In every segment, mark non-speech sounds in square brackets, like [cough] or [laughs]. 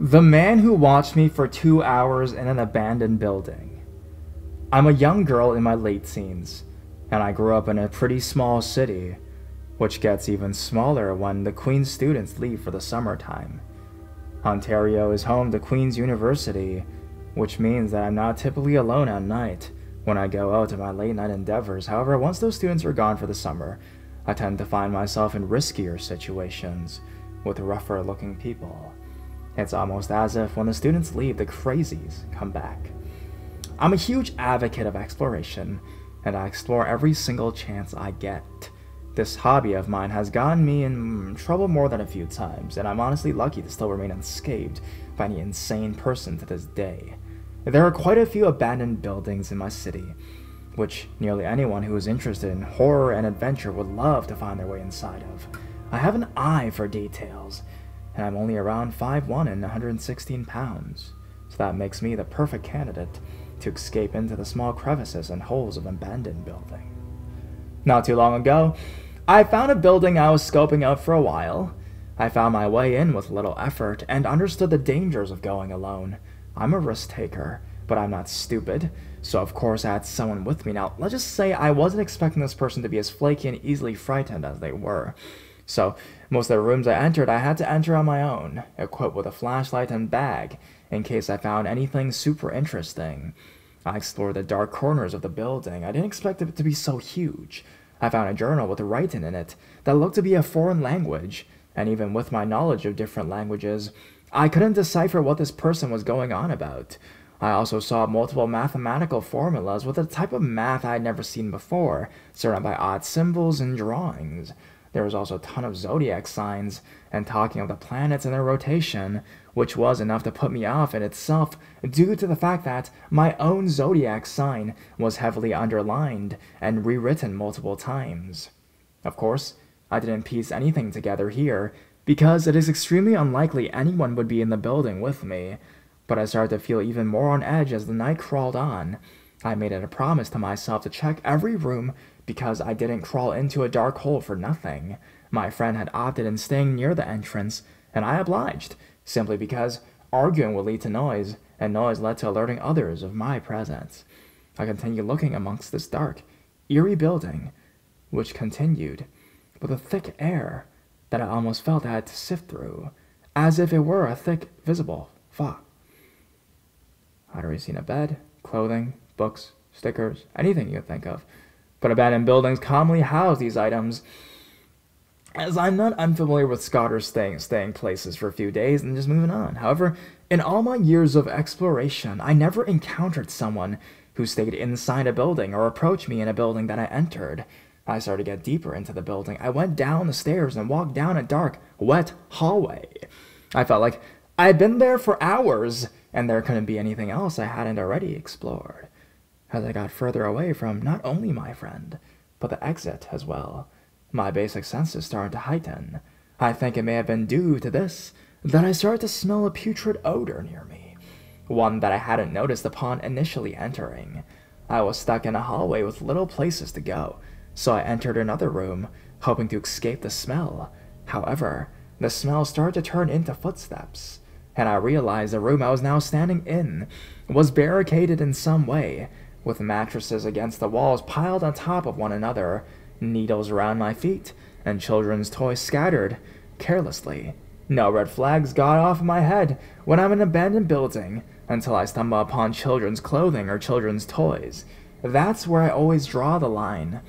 The man who watched me for two hours in an abandoned building. I'm a young girl in my late teens, and I grew up in a pretty small city, which gets even smaller when the Queen's students leave for the summertime. Ontario is home to Queen's University, which means that I'm not typically alone at night when I go out to my late night endeavors. However, once those students are gone for the summer, I tend to find myself in riskier situations with rougher looking people. It's almost as if when the students leave, the crazies come back. I'm a huge advocate of exploration, and I explore every single chance I get. This hobby of mine has gotten me in trouble more than a few times, and I'm honestly lucky to still remain unscathed by any insane person to this day. There are quite a few abandoned buildings in my city, which nearly anyone who is interested in horror and adventure would love to find their way inside of. I have an eye for details, and I'm only around 5'1 and 116 pounds, so that makes me the perfect candidate to escape into the small crevices and holes of an abandoned building. Not too long ago, I found a building I was scoping out for a while. I found my way in with little effort and understood the dangers of going alone. I'm a risk taker, but I'm not stupid, so of course I had someone with me. Now, let's just say I wasn't expecting this person to be as flaky and easily frightened as they were. So, most of the rooms I entered, I had to enter on my own, equipped with a flashlight and bag, in case I found anything super interesting. I explored the dark corners of the building. I didn't expect it to be so huge. I found a journal with writing in it that looked to be a foreign language, and even with my knowledge of different languages, I couldn't decipher what this person was going on about. I also saw multiple mathematical formulas with a type of math I had never seen before, surrounded by odd symbols and drawings. There was also a ton of zodiac signs and talking of the planets and their rotation, which was enough to put me off in itself due to the fact that my own zodiac sign was heavily underlined and rewritten multiple times. Of course, I didn't piece anything together here because it is extremely unlikely anyone would be in the building with me, but I started to feel even more on edge as the night crawled on. I made it a promise to myself to check every room because I didn't crawl into a dark hole for nothing. My friend had opted in staying near the entrance, and I obliged, simply because arguing would lead to noise, and noise led to alerting others of my presence. I continued looking amongst this dark, eerie building, which continued with a thick air that I almost felt I had to sift through, as if it were a thick, visible fog. I'd already seen a bed, clothing, books, stickers, anything you could think of but abandoned buildings commonly house these items. As I'm not unfamiliar with squatters staying, staying places for a few days and just moving on. However, in all my years of exploration, I never encountered someone who stayed inside a building or approached me in a building that I entered. I started to get deeper into the building. I went down the stairs and walked down a dark, wet hallway. I felt like I had been there for hours, and there couldn't be anything else I hadn't already explored as I got further away from not only my friend, but the exit as well. My basic senses started to heighten. I think it may have been due to this that I started to smell a putrid odor near me, one that I hadn't noticed upon initially entering. I was stuck in a hallway with little places to go, so I entered another room, hoping to escape the smell. However, the smell started to turn into footsteps, and I realized the room I was now standing in was barricaded in some way, with mattresses against the walls piled on top of one another, needles around my feet, and children's toys scattered carelessly. No red flags got off my head when I'm in an abandoned building until I stumble upon children's clothing or children's toys. That's where I always draw the line.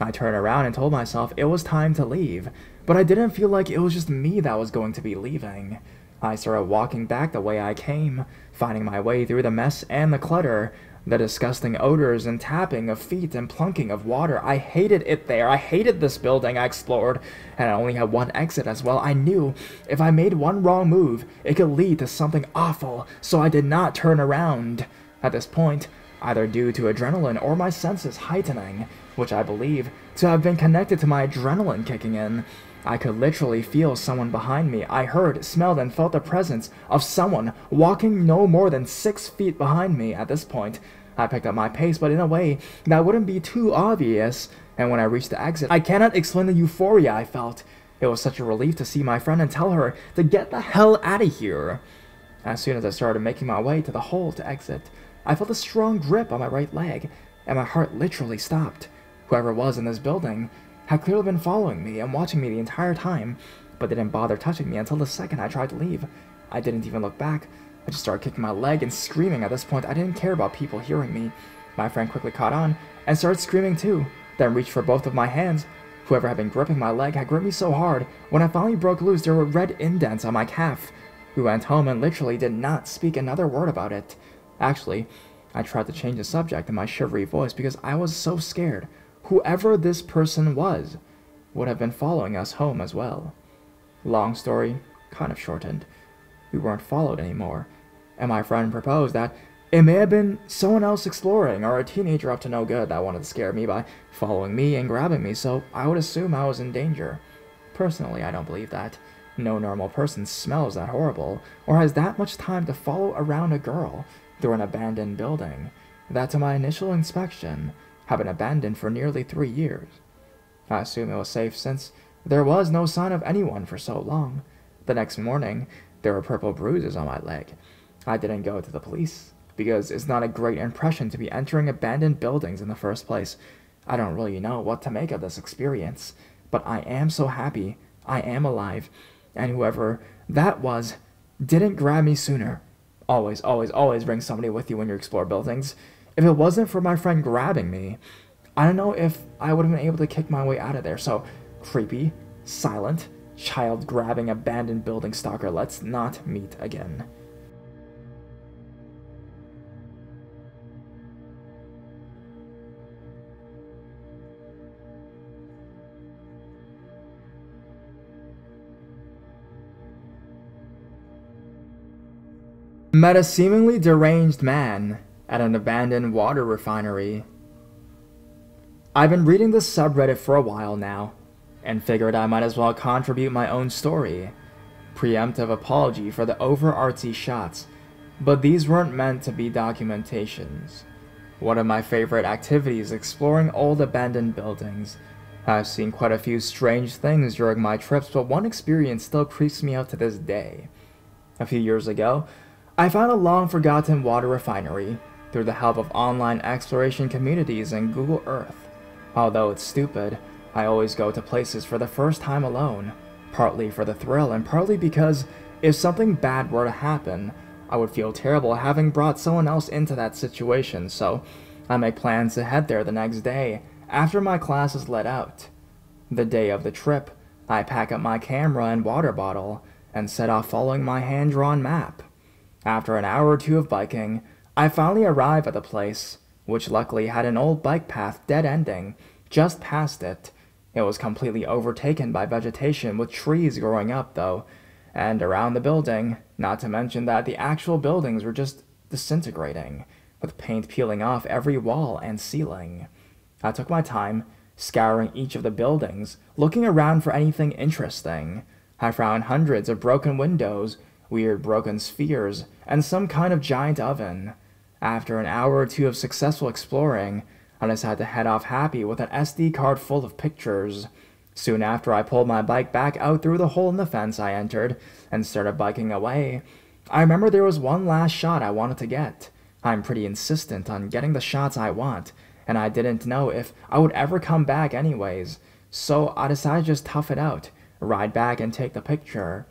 I turned around and told myself it was time to leave, but I didn't feel like it was just me that was going to be leaving. I started walking back the way I came, finding my way through the mess and the clutter the disgusting odors and tapping of feet and plunking of water. I hated it there. I hated this building I explored, and I only had one exit as well. I knew if I made one wrong move, it could lead to something awful, so I did not turn around. At this point, either due to adrenaline or my senses heightening, which I believe to have been connected to my adrenaline kicking in, I could literally feel someone behind me. I heard, smelled, and felt the presence of someone walking no more than six feet behind me at this point. I picked up my pace, but in a way that wouldn't be too obvious, and when I reached the exit, I cannot explain the euphoria I felt. It was such a relief to see my friend and tell her to get the hell out of here. As soon as I started making my way to the hole to exit, I felt a strong grip on my right leg, and my heart literally stopped. Whoever was in this building had clearly been following me and watching me the entire time, but they didn't bother touching me until the second I tried to leave. I didn't even look back. I just started kicking my leg and screaming. At this point, I didn't care about people hearing me. My friend quickly caught on and started screaming too, then reached for both of my hands. Whoever had been gripping my leg had gripped me so hard, when I finally broke loose, there were red indents on my calf. We went home and literally did not speak another word about it. Actually, I tried to change the subject in my shivery voice because I was so scared. Whoever this person was would have been following us home as well. Long story, kind of shortened. We weren't followed anymore, and my friend proposed that it may have been someone else exploring or a teenager up to no good that wanted to scare me by following me and grabbing me, so I would assume I was in danger. Personally, I don't believe that. No normal person smells that horrible or has that much time to follow around a girl through an abandoned building that, to my initial inspection, had been abandoned for nearly three years. I assume it was safe since there was no sign of anyone for so long. The next morning, there were purple bruises on my leg. I didn't go to the police because it's not a great impression to be entering abandoned buildings in the first place. I don't really know what to make of this experience, but I am so happy I am alive, and whoever that was didn't grab me sooner. Always, always, always bring somebody with you when you explore buildings. If it wasn't for my friend grabbing me, I don't know if I would have been able to kick my way out of there. So, creepy, silent, child grabbing abandoned building stalker, let's not meet again. Met a seemingly deranged man at an abandoned water refinery. I've been reading this subreddit for a while now, and figured I might as well contribute my own story. Preemptive apology for the over artsy shots, but these weren't meant to be documentations. One of my favorite activities exploring old abandoned buildings. I've seen quite a few strange things during my trips, but one experience still creeps me out to this day. A few years ago, I found a long forgotten water refinery through the help of online exploration communities and Google Earth. Although it's stupid, I always go to places for the first time alone, partly for the thrill and partly because if something bad were to happen, I would feel terrible having brought someone else into that situation, so I make plans to head there the next day after my class is let out. The day of the trip, I pack up my camera and water bottle and set off following my hand drawn map. After an hour or two of biking, I finally arrive at the place, which luckily had an old bike path dead ending just past it. It was completely overtaken by vegetation with trees growing up, though, and around the building, not to mention that the actual buildings were just disintegrating, with paint peeling off every wall and ceiling. I took my time, scouring each of the buildings, looking around for anything interesting. I found hundreds of broken windows, weird broken spheres, and some kind of giant oven. After an hour or two of successful exploring, I decided to head off happy with an SD card full of pictures. Soon after, I pulled my bike back out through the hole in the fence I entered and started biking away. I remember there was one last shot I wanted to get. I'm pretty insistent on getting the shots I want, and I didn't know if I would ever come back anyways, so I decided to just tough it out, ride back and take the picture.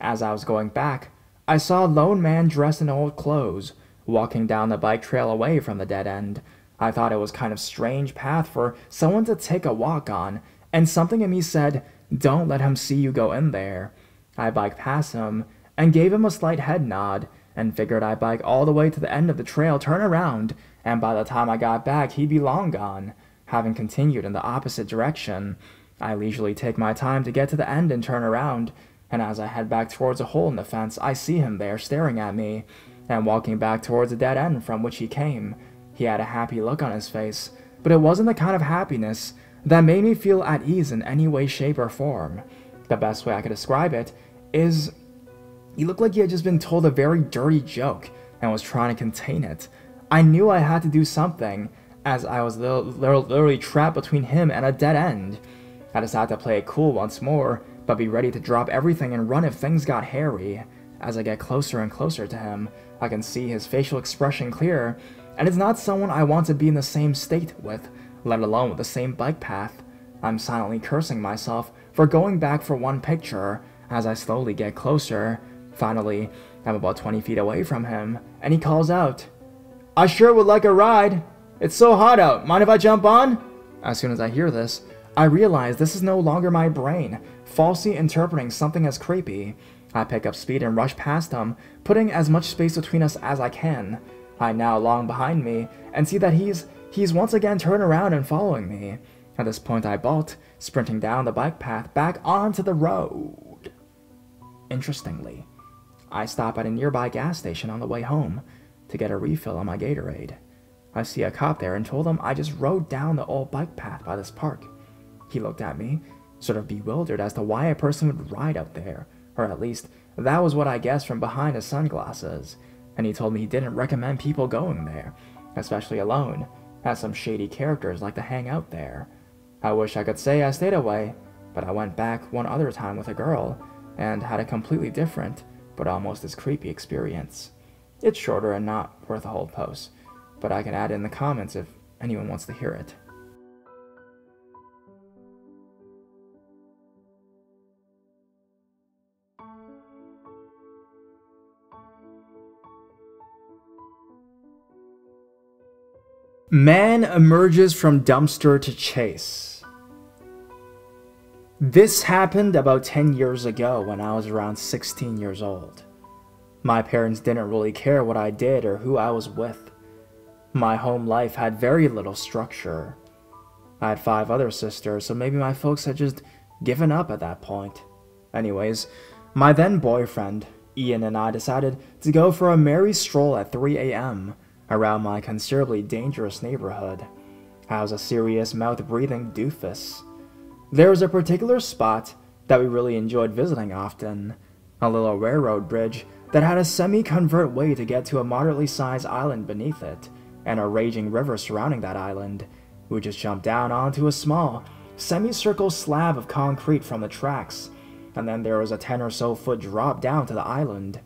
As I was going back, I saw a lone man dressed in old clothes, walking down the bike trail away from the dead end. I thought it was kind of strange path for someone to take a walk on, and something in me said, don't let him see you go in there. I biked past him and gave him a slight head nod and figured I'd bike all the way to the end of the trail, turn around, and by the time I got back, he'd be long gone. Having continued in the opposite direction, I leisurely take my time to get to the end and turn around, and as I head back towards a hole in the fence, I see him there staring at me, and walking back towards the dead end from which he came. He had a happy look on his face, but it wasn't the kind of happiness that made me feel at ease in any way, shape, or form. The best way I could describe it is he looked like he had just been told a very dirty joke and was trying to contain it. I knew I had to do something, as I was literally trapped between him and a dead end. I decided to play it cool once more but be ready to drop everything and run if things got hairy. as I get closer and closer to him. I can see his facial expression clearer, and it's not someone I want to be in the same state with, let alone with the same bike path. I'm silently cursing myself for going back for one picture as I slowly get closer. Finally, I'm about 20 feet away from him, and he calls out, I sure would like a ride. It's so hot out. Mind if I jump on? As soon as I hear this, I realize this is no longer my brain, falsely interpreting something as creepy. I pick up speed and rush past him, putting as much space between us as I can. I now long behind me and see that he's he's once again turned around and following me. At this point I bolt, sprinting down the bike path back onto the road. Interestingly, I stop at a nearby gas station on the way home to get a refill on my Gatorade. I see a cop there and told him I just rode down the old bike path by this park. He looked at me, sort of bewildered as to why a person would ride out there, or at least that was what I guessed from behind his sunglasses, and he told me he didn't recommend people going there, especially alone, as some shady characters like to hang out there. I wish I could say I stayed away, but I went back one other time with a girl, and had a completely different, but almost as creepy experience. It's shorter and not worth a whole post, but I can add in the comments if anyone wants to hear it. Man emerges from dumpster to chase. This happened about 10 years ago when I was around 16 years old. My parents didn't really care what I did or who I was with. My home life had very little structure. I had five other sisters, so maybe my folks had just given up at that point. Anyways, my then boyfriend, Ian, and I decided to go for a merry stroll at 3 a.m around my considerably dangerous neighborhood. I was a serious mouth-breathing doofus. There was a particular spot that we really enjoyed visiting often, a little railroad bridge that had a semi-convert way to get to a moderately sized island beneath it, and a raging river surrounding that island. We just jumped down onto a small, semicircle slab of concrete from the tracks, and then there was a 10 or so foot drop down to the island.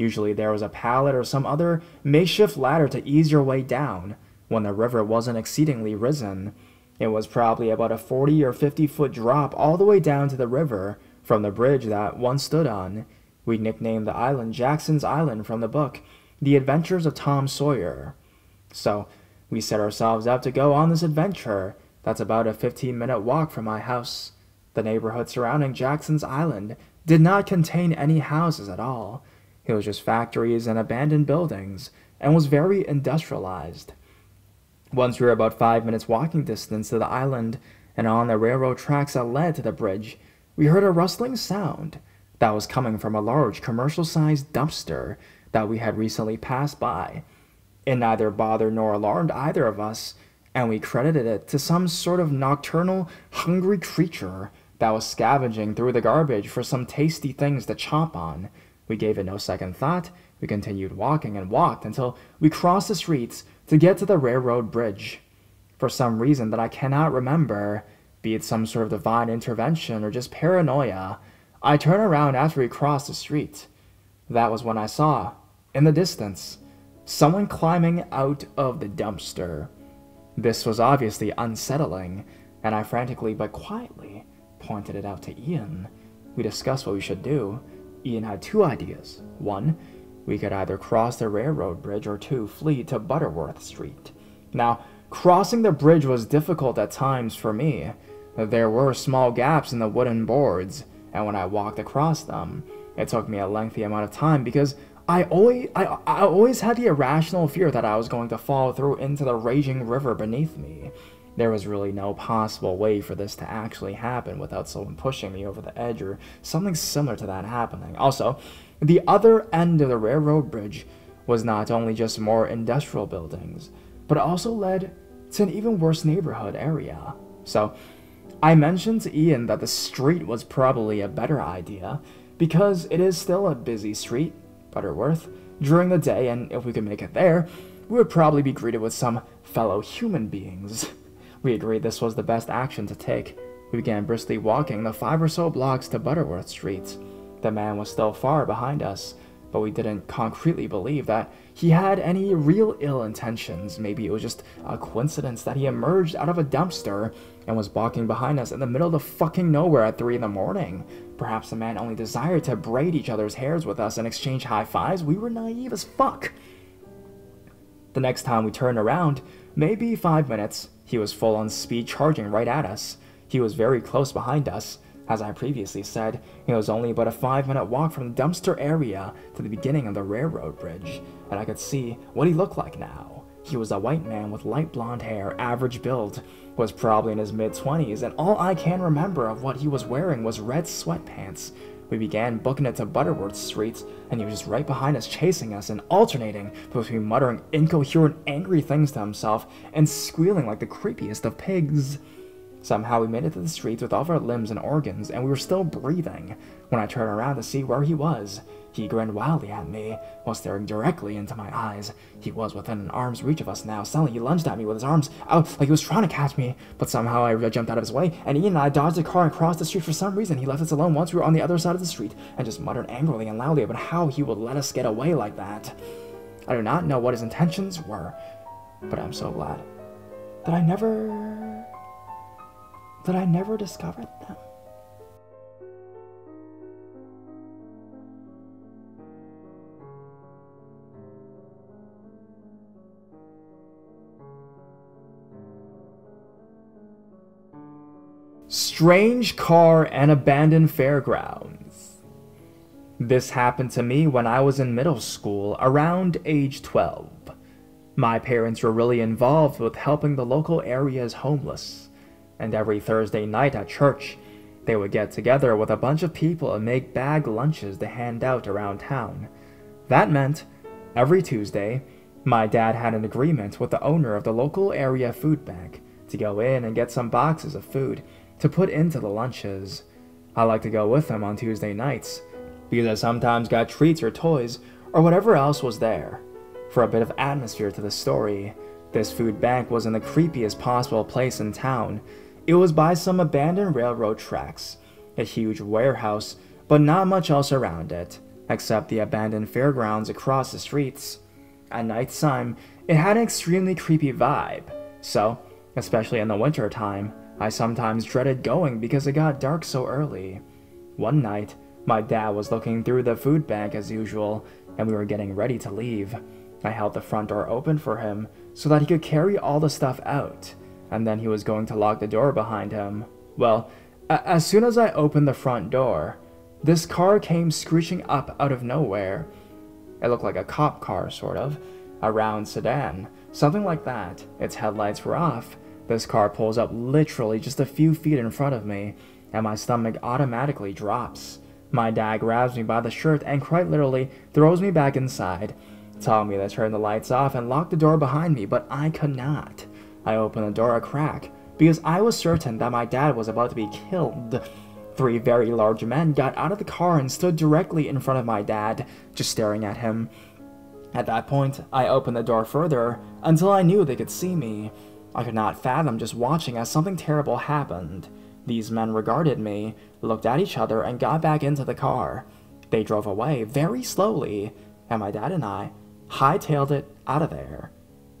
Usually there was a pallet or some other makeshift ladder to ease your way down when the river wasn't exceedingly risen. It was probably about a 40 or 50 foot drop all the way down to the river from the bridge that one stood on. We nicknamed the island Jackson's Island from the book, The Adventures of Tom Sawyer. So, we set ourselves out to go on this adventure that's about a 15 minute walk from my house. The neighborhood surrounding Jackson's Island did not contain any houses at all. It was just factories and abandoned buildings, and was very industrialized. Once we were about five minutes walking distance to the island and on the railroad tracks that led to the bridge, we heard a rustling sound that was coming from a large commercial-sized dumpster that we had recently passed by. It neither bothered nor alarmed either of us, and we credited it to some sort of nocturnal, hungry creature that was scavenging through the garbage for some tasty things to chomp on. We gave it no second thought. We continued walking and walked until we crossed the streets to get to the railroad bridge. For some reason that I cannot remember, be it some sort of divine intervention or just paranoia, I turned around after we crossed the street. That was when I saw, in the distance, someone climbing out of the dumpster. This was obviously unsettling, and I frantically but quietly pointed it out to Ian. We discussed what we should do. Ian had two ideas. One, we could either cross the railroad bridge or two, flee to Butterworth Street. Now, crossing the bridge was difficult at times for me. There were small gaps in the wooden boards, and when I walked across them, it took me a lengthy amount of time because I always, I, I always had the irrational fear that I was going to fall through into the raging river beneath me. There was really no possible way for this to actually happen without someone pushing me over the edge or something similar to that happening. Also, the other end of the railroad bridge was not only just more industrial buildings, but also led to an even worse neighborhood area. So, I mentioned to Ian that the street was probably a better idea because it is still a busy street, Butterworth, during the day, and if we could make it there, we would probably be greeted with some fellow human beings. [laughs] We agreed this was the best action to take. We began briskly walking the five or so blocks to Butterworth Street. The man was still far behind us, but we didn't concretely believe that he had any real ill intentions. Maybe it was just a coincidence that he emerged out of a dumpster and was walking behind us in the middle of the fucking nowhere at 3 in the morning. Perhaps the man only desired to braid each other's hairs with us and exchange high fives. We were naive as fuck. The next time we turned around, maybe five minutes, he was full on speed charging right at us. He was very close behind us. As I previously said, it was only about a five minute walk from the dumpster area to the beginning of the railroad bridge, and I could see what he looked like now. He was a white man with light blonde hair, average build, was probably in his mid 20s, and all I can remember of what he was wearing was red sweatpants. We began booking it to Butterworth Street, and he was just right behind us, chasing us and alternating between muttering incoherent, angry things to himself and squealing like the creepiest of pigs. Somehow we made it to the streets with all of our limbs and organs, and we were still breathing. When I turned around to see where he was, he grinned wildly at me while staring directly into my eyes. He was within an arm's reach of us now. Suddenly, he lunged at me with his arms out like he was trying to catch me, but somehow I jumped out of his way, and Ian and I dodged the car and crossed the street for some reason. He left us alone once we were on the other side of the street and just muttered angrily and loudly about how he would let us get away like that. I do not know what his intentions were, but I'm so glad that I never that I never discovered them. Strange car and abandoned fairgrounds. This happened to me when I was in middle school, around age 12. My parents were really involved with helping the local area's homeless and every Thursday night at church, they would get together with a bunch of people and make bag lunches to hand out around town. That meant, every Tuesday, my dad had an agreement with the owner of the local area food bank to go in and get some boxes of food to put into the lunches. I like to go with him on Tuesday nights because I sometimes got treats or toys or whatever else was there. For a bit of atmosphere to the story, this food bank was in the creepiest possible place in town, it was by some abandoned railroad tracks, a huge warehouse, but not much else around it, except the abandoned fairgrounds across the streets. At night time, it had an extremely creepy vibe, so, especially in the winter time, I sometimes dreaded going because it got dark so early. One night, my dad was looking through the food bank as usual, and we were getting ready to leave. I held the front door open for him so that he could carry all the stuff out and then he was going to lock the door behind him. Well, as soon as I opened the front door, this car came screeching up out of nowhere. It looked like a cop car, sort of. A round sedan. Something like that. Its headlights were off. This car pulls up literally just a few feet in front of me, and my stomach automatically drops. My dad grabs me by the shirt and quite literally throws me back inside, telling me to turn the lights off and lock the door behind me, but I could not. I opened the door a crack, because I was certain that my dad was about to be killed. Three very large men got out of the car and stood directly in front of my dad, just staring at him. At that point, I opened the door further until I knew they could see me. I could not fathom just watching as something terrible happened. These men regarded me, looked at each other, and got back into the car. They drove away very slowly, and my dad and I hightailed it out of there.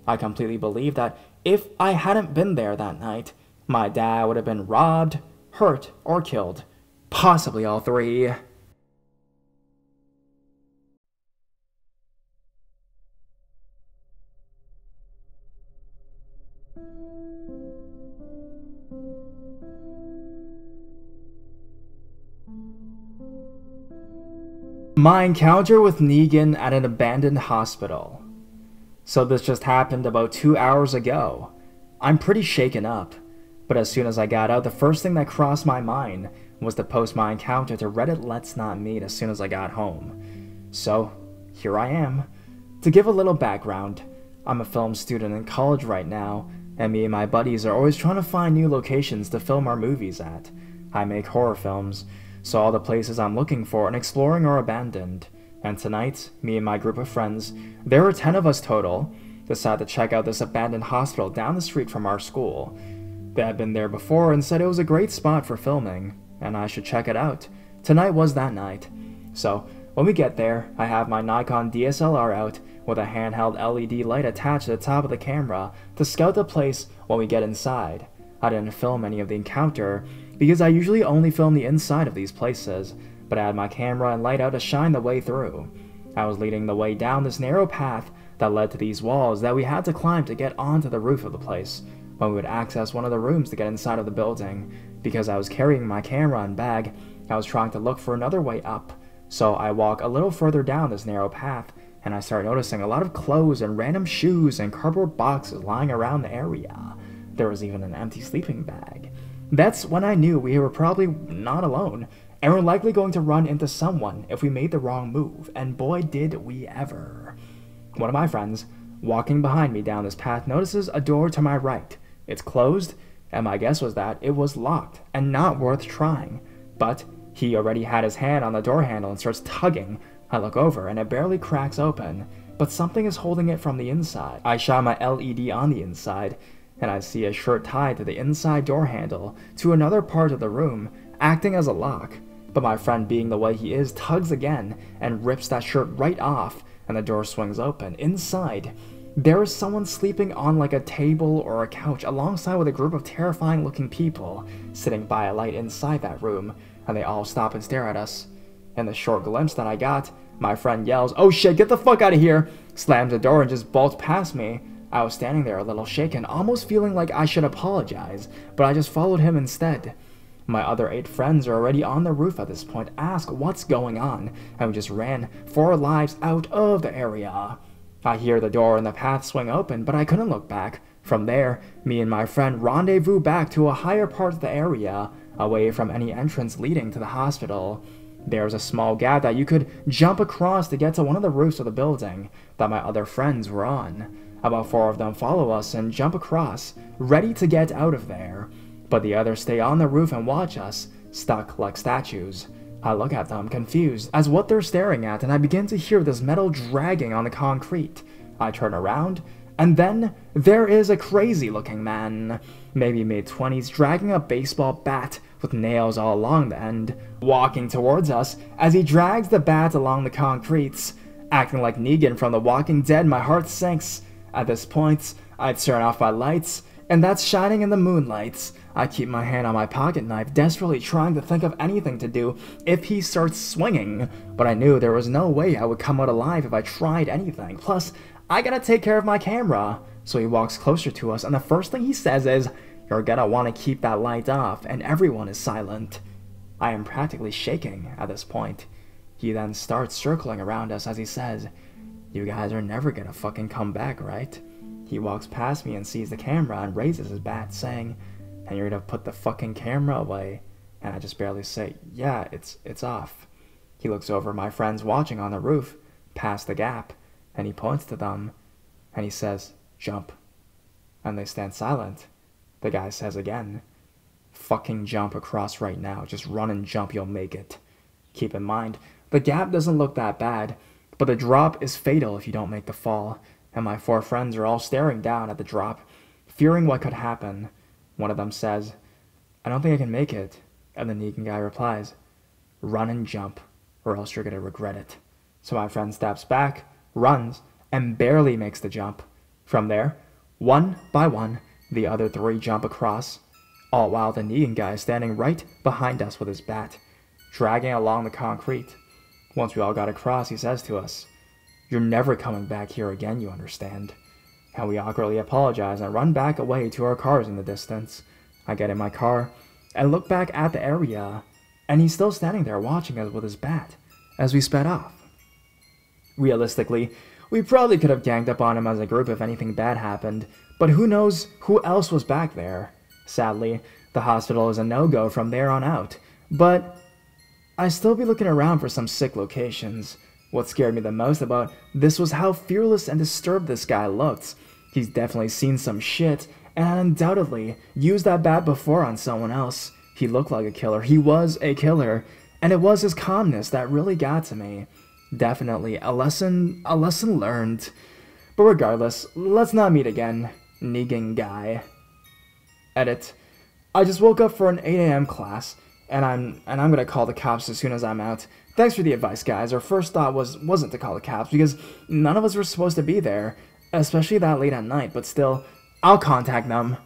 I completely believe that if I hadn't been there that night, my dad would have been robbed, hurt, or killed. Possibly all three. My encounter with Negan at an abandoned hospital. So this just happened about two hours ago. I'm pretty shaken up, but as soon as I got out, the first thing that crossed my mind was to post my encounter to Reddit Let's Not Meet as soon as I got home. So, here I am. To give a little background, I'm a film student in college right now, and me and my buddies are always trying to find new locations to film our movies at. I make horror films, so all the places I'm looking for and exploring are abandoned. And tonight, me and my group of friends, there were 10 of us total, decided to check out this abandoned hospital down the street from our school. They had been there before and said it was a great spot for filming, and I should check it out. Tonight was that night. So, When we get there, I have my Nikon DSLR out with a handheld LED light attached to the top of the camera to scout the place when we get inside. I didn't film any of the encounter because I usually only film the inside of these places, but I had my camera and light out to shine the way through. I was leading the way down this narrow path that led to these walls that we had to climb to get onto the roof of the place, when we would access one of the rooms to get inside of the building. Because I was carrying my camera and bag, I was trying to look for another way up. So I walk a little further down this narrow path, and I start noticing a lot of clothes and random shoes and cardboard boxes lying around the area. There was even an empty sleeping bag. That's when I knew we were probably not alone, and were likely going to run into someone if we made the wrong move, and boy did we ever. One of my friends, walking behind me down this path, notices a door to my right. It's closed, and my guess was that it was locked and not worth trying. But he already had his hand on the door handle and starts tugging. I look over and it barely cracks open, but something is holding it from the inside. I shine my LED on the inside, and I see a shirt tied to the inside door handle to another part of the room, acting as a lock. But my friend, being the way he is, tugs again and rips that shirt right off, and the door swings open. Inside, there is someone sleeping on like a table or a couch alongside with a group of terrifying looking people sitting by a light inside that room, and they all stop and stare at us. In the short glimpse that I got, my friend yells, Oh shit, get the fuck out of here! slams the door and just bolts past me. I was standing there a little shaken, almost feeling like I should apologize, but I just followed him instead. My other eight friends are already on the roof at this point, ask what's going on, and we just ran for our lives out of the area. I hear the door in the path swing open, but I couldn't look back. From there, me and my friend rendezvous back to a higher part of the area, away from any entrance leading to the hospital. There's a small gap that you could jump across to get to one of the roofs of the building that my other friends were on. About four of them follow us and jump across, ready to get out of there but the others stay on the roof and watch us, stuck like statues. I look at them, confused, as what they're staring at, and I begin to hear this metal dragging on the concrete. I turn around, and then there is a crazy looking man, maybe mid 20s, dragging a baseball bat with nails all along the end, walking towards us as he drags the bat along the concretes. Acting like Negan from The Walking Dead, my heart sinks. At this point, I turn off my lights, and that's shining in the moonlight. I keep my hand on my pocket knife, desperately trying to think of anything to do if he starts swinging, but I knew there was no way I would come out alive if I tried anything. Plus, I gotta take care of my camera. So he walks closer to us, and the first thing he says is, You're gonna wanna keep that light off, and everyone is silent. I am practically shaking at this point. He then starts circling around us as he says, You guys are never gonna fucking come back, right? He walks past me and sees the camera and raises his bat, saying, and you're gonna put the fucking camera away. And I just barely say, yeah, it's it's off. He looks over my friends watching on the roof, past the gap, and he points to them, and he says, jump. And they stand silent. The guy says again, fucking jump across right now. Just run and jump, you'll make it. Keep in mind, the gap doesn't look that bad, but the drop is fatal if you don't make the fall, and my four friends are all staring down at the drop, fearing what could happen. One of them says, I don't think I can make it. And the Negan guy replies, Run and jump, or else you're gonna regret it. So my friend steps back, runs, and barely makes the jump. From there, one by one, the other three jump across, all while the Negan guy is standing right behind us with his bat, dragging along the concrete. Once we all got across, he says to us, You're never coming back here again, you understand. And we awkwardly apologize and run back away to our cars in the distance. I get in my car and look back at the area, and he's still standing there watching us with his bat as we sped off. Realistically, we probably could have ganged up on him as a group if anything bad happened, but who knows who else was back there. Sadly, the hospital is a no-go from there on out, but I still be looking around for some sick locations. What scared me the most about this was how fearless and disturbed this guy looked. He's definitely seen some shit, and undoubtedly used that bat before on someone else. He looked like a killer. He was a killer. And it was his calmness that really got to me. Definitely a lesson, a lesson learned. But regardless, let's not meet again. Negan guy. Edit. I just woke up for an 8am class, and I'm and I'm gonna call the cops as soon as I'm out. Thanks for the advice, guys. Our first thought was wasn't to call the cops because none of us were supposed to be there, especially that late at night. But still, I'll contact them.